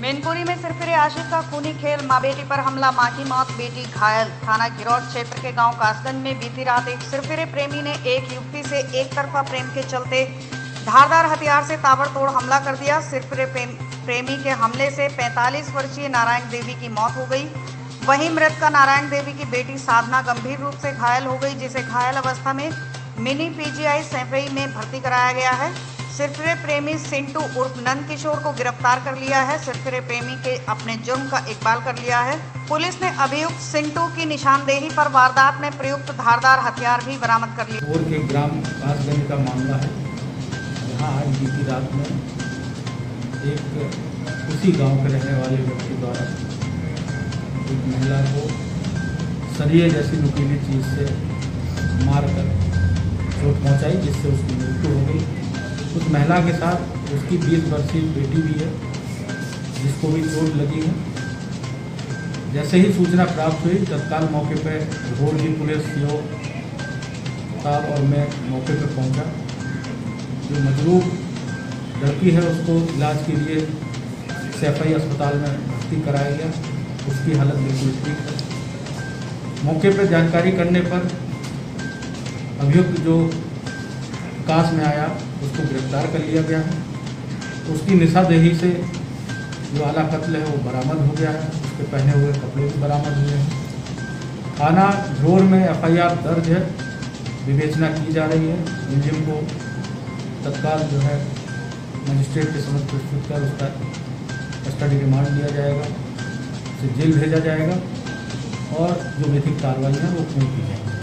मैनपुरी में सिरफिरे आशिक का खूनी खेल माँ बेटी पर हमला माँ की मौत बेटी घायल। थाना गिरौट क्षेत्र के गाँव कासगंज में बीती रात एक सिरफिरे प्रेमी ने एक युवती से एक तरफा प्रेम के चलते धारदार हथियार से ताबड़तोड़ हमला कर दिया। सिरफिरे प्रेम, के हमले से 45 वर्षीय नारायण देवी की मौत हो गई। वहीं मृतका नारायण देवी की बेटी साधना गंभीर रूप से घायल हो गई जिसे घायल अवस्था में मिनी पीजीआई सैफई में भर्ती कराया गया है। सिरफिरे प्रेमी सिंटू उर्फ़ नंद किशोर को गिरफ़्तार कर लिया है। सिरफिरे प्रेमी के अपने जुर्म का इकबाल कर लिया है। पुलिस ने अभियुक्त सिंटू की निशानदेही पर वारदात में प्रयुक्त धारदार हथियार भी बरामद कर लिया के ग्राम कासगंज का मामला है। जहाँ आज बीती रात में एक उसी गाँव के रहने वाले व्यक्ति द्वारा एक महिला को सरिये जैसी नुकीली चीज़ से मारकर चोट पहुंचाई, जिससे उसकी मृत्यु हो गई। महिला के साथ उसकी 20 वर्षीय बेटी भी है, जिसको भी चोट लगी है। जैसे ही सूचना प्राप्त हुई, तत्काल मौके पर रोड की पुलिस, सीओ साहब और मैं मौके पर पहुँचा। जो मजरूब लड़की है, उसको इलाज के लिए सैफई अस्पताल में भर्ती कराया गया। उसकी हालत बिल्कुल ठीक है। मौके पर जानकारी करने पर अभियुक्त जो विकास में आया उसको गिरफ़्तार कर लिया गया है। उसकी निशादेही से जो आला कत्ल है, वो बरामद हो गया है। उसके पहने हुए कपड़े भी बरामद हुए हैं। थाना झोर में एफआईआर दर्ज है। विवेचना की जा रही है। मुलजिम को तत्काल जो है, मजिस्ट्रेट के समझ प्रस्तुत कर उसका कस्टडी रिमांड दिया जाएगा। उसे जेल भेजा जाएगा और जो विधिक कार्रवाई है, वो पूर्ण की जाएगी।